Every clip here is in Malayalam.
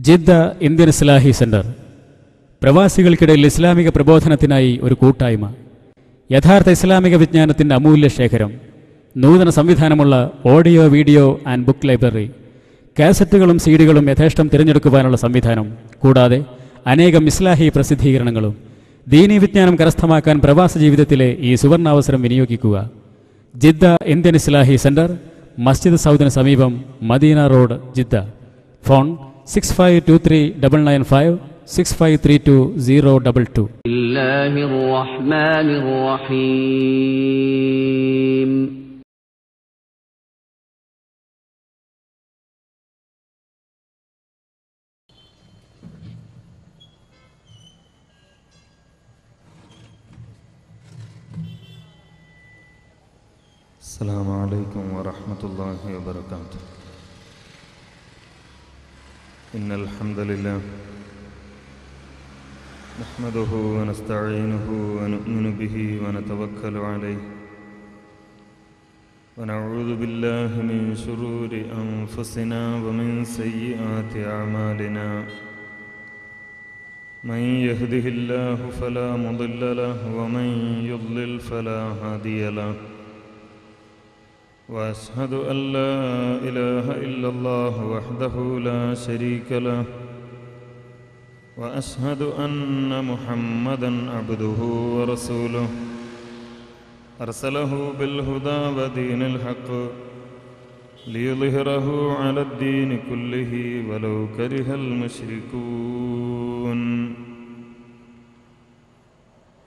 Jeddah Indian Islahi centre. പ്രവാസികൾക്കിടയിൽ ഇസ്ലാമിക പ്രബോധനത്തിനായി ഒരു കൂട്ടായ്മ. യഥാർത്ഥ ഇസ്ലാമിക വിജ്ഞാനത്തിന്റെ അമൂല്യ ശേഖരം. നൂതന സംവിധാനമുള്ള audio video and book library. കാസറ്റുകളും സീഡികളും യഥേഷ്ടം തിരഞ്ഞെടുക്കുവാനുള്ള സംവിധാനം. കൂടാതെ അനേകം ഇസ്ലാഹി പ്രസിദ്ധീകരണങ്ങളും. ദീനീ വിജ്ഞാനം കരസ്ഥമാക്കാൻ പ്രവാസ ജീവിതത്തിലെ ഈ സുവർണാവസരം വിനിയോഗിക്കുക. ജിദ്ദ ഇന്ത്യൻ ഇസ്ലാഹി സെന്റർ മസ്ജിദ് സൗദിന് സമീപം Madinah road Jeddah. Phone six five two three double nine five six five three two zero double two الله الرحمن الرحيم السلام عليكم ورحمة الله وبركاته إن الحمد لله نحمده ونستعينه ونؤمن به ونتوكل عليه ونعوذ بالله من شرور أنفسنا ومن سيئات أعمالنا من يهده الله فلا مضل له ومن يضلل فلا هادي له وأشهد أن لا إله إلا الله وحده لا شريك له وأشهد أن محمدا عبده ورسوله. أرسله بالهدى ودين الحق ليظهره على الدين كله ولو كره المشركون.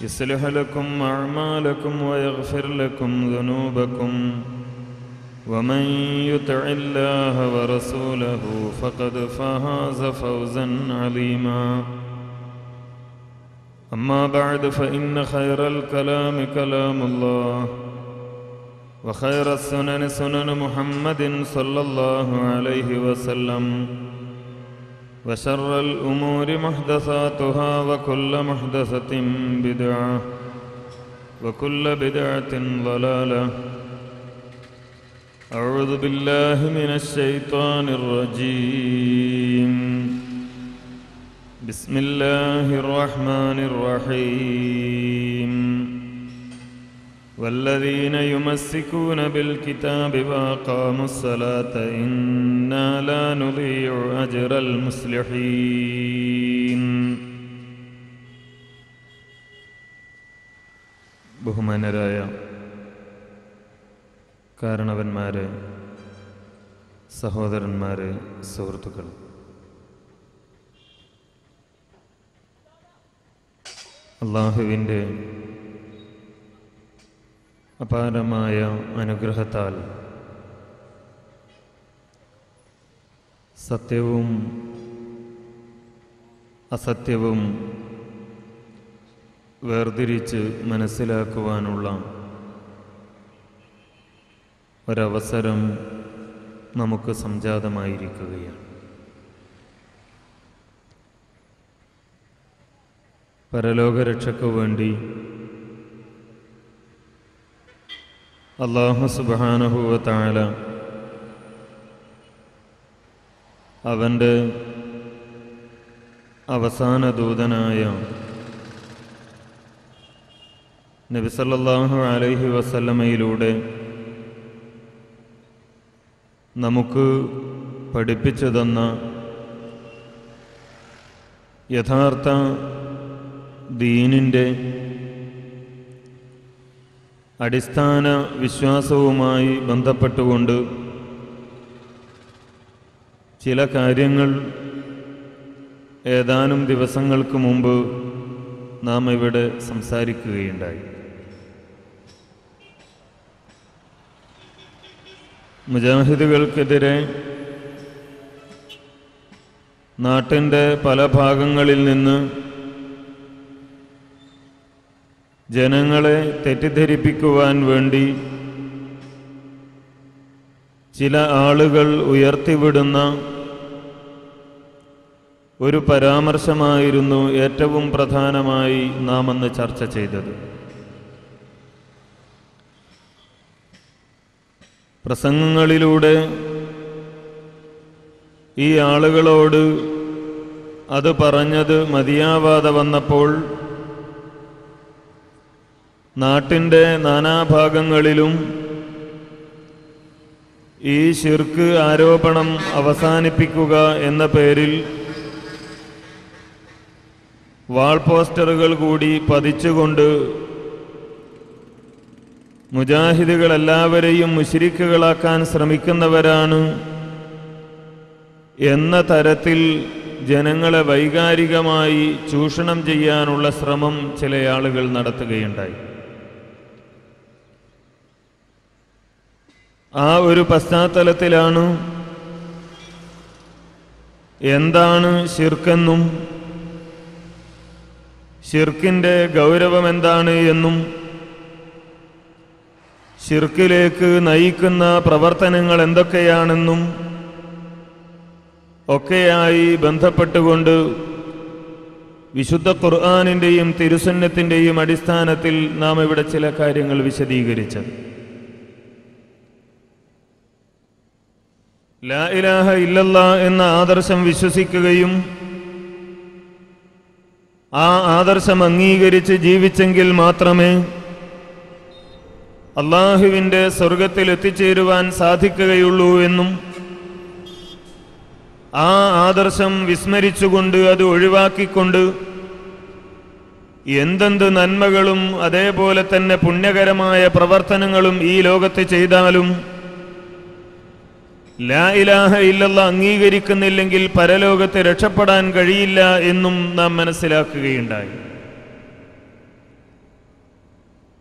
يصلح لكم أعمالكم ويغفر لكم ذنوبكم. ومن يطع الله ورسوله فقد فاز فوزا عظيما أما بعد فإن خير الكلام كلام الله وخير السنن سنن محمد صلى الله عليه وسلم. وشر الأمور محدثاتها وكل محدثة بدعة وكل بدعة ضلالة. أعوذ بالله من الشيطان الرجيم. بسم الله الرحمن الرحيم. والذين يمسكون بالكتاب وأقاموا الصلاة إنا لا نضيع أجر المصلحين ബഹുമാനരായ കാരണവന്മാരെ സഹോദരന്മാരെ സുഹൃത്തുക്കൾ അള്ളാഹുവിൻ്റെ അപാരമായ അനുഗ്രഹത്താൽ സത്യവും അസത്യവും വേർതിരിച്ച് മനസ്സിലാക്കുവാനുള്ള ഒരവസരം നമുക്ക് സംജാതമായിരിക്കുകയാണ്. പരലോകരക്ഷയ്ക്കു വേണ്ടി അള്ളാഹു സുബാനഹുവത്തായ അവന്റെ അവസാന ദൂതനായ നബിസല്ലാഹു അലൈഹി വസല്ലമയിലൂടെ നമുക്ക് പഠിപ്പിച്ചു തന്ന യഥാർത്ഥ ദീനിന്റെ അടിസ്ഥാന വിശ്വാസവുമായി ബന്ധപ്പെട്ടുകൊണ്ട് ചില കാര്യങ്ങൾ ഏതാനും ദിവസങ്ങൾക്ക് മുമ്പ് നാം ഇവിടെ സംസാരിക്കുകയുണ്ടായി. മുജാഹിദുകൾക്കെതിരെ നാട്ടിന്റെ പല ഭാഗങ്ങളിൽ നിന്ന് ജനങ്ങളെ തെറ്റിദ്ധരിപ്പിക്കുവാൻ വേണ്ടി ചില ആളുകൾ ഉയർത്തിവിടുന്ന ഒരു പരാമർശമായിരുന്നു ഏറ്റവും പ്രധാനമായി നാം അന്ന് ചർച്ച ചെയ്തത്. പ്രസംഗങ്ങളിലൂടെ ഈ ആളുകളോട് അത് പറഞ്ഞത് മതിയാവാതെ വന്നപ്പോൾ നാട്ടിന്റെ നാനാഭാഗങ്ങളിലും ഈ ശിർക്ക് ആരോപണം അവസാനിപ്പിക്കുക എന്ന പേരിൽ വാൾ പോസ്റ്ററുകൾ കൂടി പതിച്ചുകൊണ്ട് മുജാഹിദുകൾ എല്ലാവരെയും മുശിരിക്കുകളാക്കാൻ ശ്രമിക്കുന്നവരാണ് എന്ന തരത്തിൽ ജനങ്ങളെ വൈകാരികമായി ചൂഷണം ചെയ്യാനുള്ള ശ്രമം ചില ആളുകൾ നടത്തുകയുണ്ടായി. ആ ഒരു പശ്ചാത്തലത്തിലാണ് എന്താണ് ഷിർക്കെന്നും ഷിർക്കിന്റെ ഗൗരവം എന്താണ് എന്നും ശിർക്കിലേക്ക് നയിക്കുന്ന പ്രവർത്തനങ്ങൾ എന്തൊക്കെയാണെന്നും ഒക്കെയായി ബന്ധപ്പെട്ടുകൊണ്ട് വിശുദ്ധ ഖുർആാനിന്റെയും തിരുസന്നത്തിന്റെയും അടിസ്ഥാനത്തിൽ നാം ഇവിടെ ചില കാര്യങ്ങൾ വിശദീകരിച്ചത്. ലാ ഇലാഹ ഇല്ലല്ല എന്ന ആദർശം വിശ്വസിക്കുകയും ആ ആദർശം അംഗീകരിച്ച് ജീവിച്ചെങ്കിൽ മാത്രമേ അള്ളാഹുവിന്റെ സ്വർഗത്തിൽ എത്തിച്ചേരുവാൻ സാധിക്കുകയുള്ളൂ എന്നും ആ ആദർശം വിസ്മരിച്ചുകൊണ്ട് അത് ഒഴിവാക്കിക്കൊണ്ട് എന്തെന്ത് നന്മകളും അതേപോലെ തന്നെ പുണ്യകരമായ പ്രവർത്തനങ്ങളും ഈ ലോകത്ത് ചെയ്താലും ലാ ഇലാഹ ഇല്ലല്ല അംഗീകരിക്കുന്നില്ലെങ്കിൽ പരലോകത്തെ രക്ഷപ്പെടാൻ കഴിയില്ല എന്നും നാം മനസ്സിലാക്കുകയുണ്ടായി.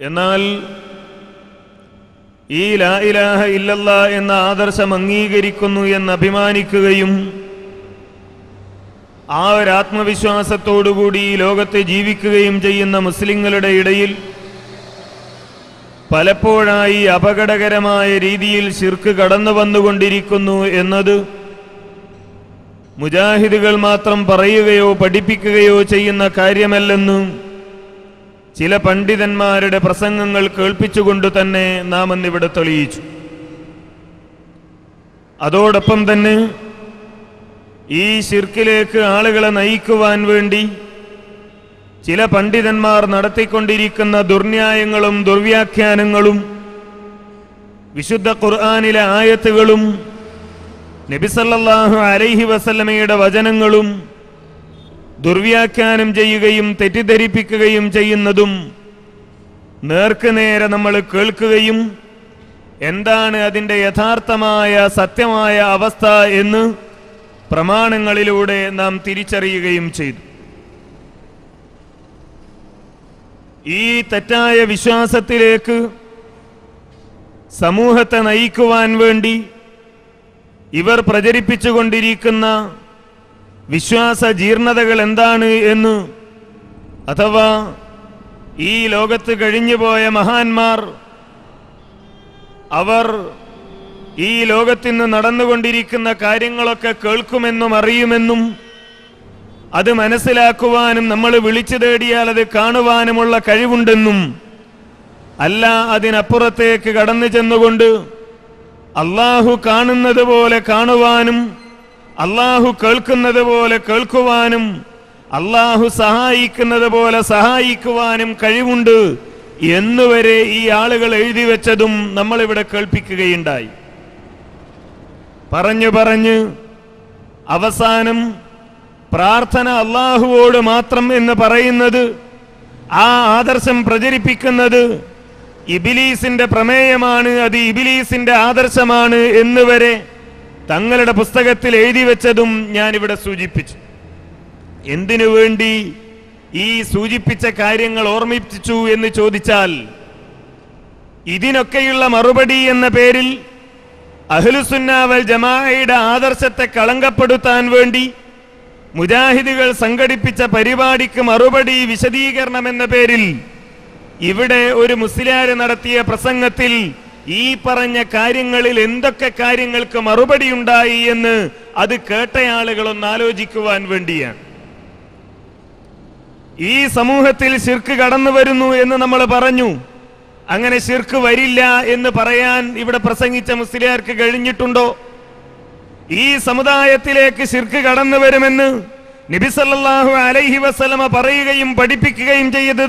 എന്നാൽ ഈ ലാ ഇലാഹ ഇല്ലല്ല എന്ന ആദർശം അംഗീകരിക്കുന്നു എന്ന് അഭിമാനിക്കുകയും ആ ഒരു ആത്മവിശ്വാസത്തോടുകൂടി ഈ ലോകത്തെ ജീവിക്കുകയും ചെയ്യുന്ന മുസ്ലിങ്ങളുടെ ഇടയിൽ പലപ്പോഴായി അപകടകരമായ രീതിയിൽ ശിർക്ക് കടന്നു വന്നുകൊണ്ടിരിക്കുന്നു എന്നത് മുജാഹിദുകൾ മാത്രം പറയുകയോ പഠിപ്പിക്കുകയോ ചെയ്യുന്ന കാര്യമല്ലെന്നും ചില പണ്ഡിതന്മാരുടെ പ്രസംഗങ്ങൾ കേൾപ്പിച്ചുകൊണ്ട് തന്നെ നാം അന്നിവിടെ തെളിയിച്ചു. അതോടൊപ്പം തന്നെ ഈ ശിർക്കിലേക്ക് ആളുകളെ നയിക്കുവാൻ വേണ്ടി ചില പണ്ഡിതന്മാർ നടത്തിക്കൊണ്ടിരിക്കുന്ന ദുർന്യായങ്ങളും ദുർവ്യാഖ്യാനങ്ങളും വിശുദ്ധ ഖുർആാനിലെ ആയത്തുകളും നബിസല്ലാഹു അലൈഹി വസല്ലമയുടെ വചനങ്ങളും ദുർവ്യാഖ്യാനം ചെയ്യുകയും തെറ്റിദ്ധരിപ്പിക്കുകയും ചെയ്യുന്നതും നേർക്കുനേരെ നമ്മൾ കേൾക്കുകയും എന്താണ് അതിന്റെ യഥാർത്ഥമായ സത്യമായ അവസ്ഥ എന്ന് പ്രമാണങ്ങളിലൂടെ നാം തിരിച്ചറിയുകയും ചെയ്തു. ഈ തെറ്റായ വിശ്വാസത്തിലേക്ക് സമൂഹത്തെ നയിക്കുവാൻ വേണ്ടി ഇവർ പ്രചരിപ്പിച്ചുകൊണ്ടിരിക്കുന്ന വിശ്വാസ ജീർണതകൾ എന്താണ് എന്ന് അഥവാ ഈ ലോകത്ത് കഴിഞ്ഞുപോയ മഹാന്മാർ അവർ ഈ ലോകത്തിന്ന് നടന്നുകൊണ്ടിരിക്കുന്ന കാര്യങ്ങളൊക്കെ കേൾക്കുമെന്നും അറിയുമെന്നും അത് മനസ്സിലാക്കുവാനും നമ്മൾ വിളിച്ചു തേടിയാൽ അത് കാണുവാനുമുള്ള കഴിവുണ്ടെന്നും അല്ല അതിനപ്പുറത്തേക്ക് കടന്നു ചെന്നുകൊണ്ട് അള്ളാഹു കാണുന്നത് പോലെ കാണുവാനും അള്ളാഹു കേൾക്കുന്നത് പോലെ കേൾക്കുവാനും അള്ളാഹു സഹായിക്കുന്നത് പോലെ സഹായിക്കുവാനും കഴിവുണ്ട് എന്നുവരെ ഈ ആളുകൾ എഴുതി വെച്ചതും നമ്മളിവിടെ കേൾപ്പിക്കുകയുണ്ടായി. പറഞ്ഞു പറഞ്ഞ് അവസാനം പ്രാർത്ഥന അള്ളാഹുവോട് മാത്രം എന്ന് പറയുന്നത് ആ ആദർശം പ്രചരിപ്പിക്കുന്നത് ഇബിലീസിന്റെ പ്രമേയമാണ് അത് ഇബിലീസിന്റെ ആദർശമാണ് എന്നുവരെ തങ്ങളുടെ പുസ്തകത്തിൽ എഴുതി വെച്ചതും ഞാനിവിടെ സൂചിപ്പിച്ചു. എന്തിനു വേണ്ടി ഈ സൂചിപ്പിച്ച കാര്യങ്ങൾ ഓർമ്മിപ്പിച്ചു എന്ന് ചോദിച്ചാൽ ഇതിനൊക്കെയുള്ള മറുപടി എന്ന പേരിൽ അഹ്ലുസുന്നാവൽ ജമാഅയുടെ ആദർശത്തെ കളങ്കപ്പെടുത്താൻ വേണ്ടി മുജാഹിദുകൾ സംഘടിപ്പിച്ച പരിപാടിക്ക് മറുപടി വിശദീകരണം എന്ന പേരിൽ ഇവിടെ ഒരു മുസ്ലിയാര് നടത്തിയ പ്രസംഗത്തിൽ ഈ പറഞ്ഞ കാര്യങ്ങളിൽ എന്തൊക്കെ കാര്യങ്ങൾക്ക് മറുപടി ഉണ്ടായി എന്ന് അത് കേട്ടയാളുകളൊന്ന് ആലോചിക്കുവാൻ വേണ്ടിയാണ്. ഈ സമൂഹത്തിൽ ശിർക്ക് കടന്നു വരുന്നു എന്ന് നമ്മൾ പറഞ്ഞു. അങ്ങനെ ശിർക്ക് വരില്ല എന്ന് പറയാൻ ഇവിടെ പ്രസംഗിച്ച മുസ്ലിയാർക്ക് കഴിഞ്ഞിട്ടുണ്ടോ? ഈ സമുദായത്തിലേക്ക് ശിർക്ക് കടന്നു വരുമെന്ന് നബിസല്ലാഹു അലൈഹി വസല്ലമ പറയുകയും പഠിപ്പിക്കുകയും ചെയ്തത്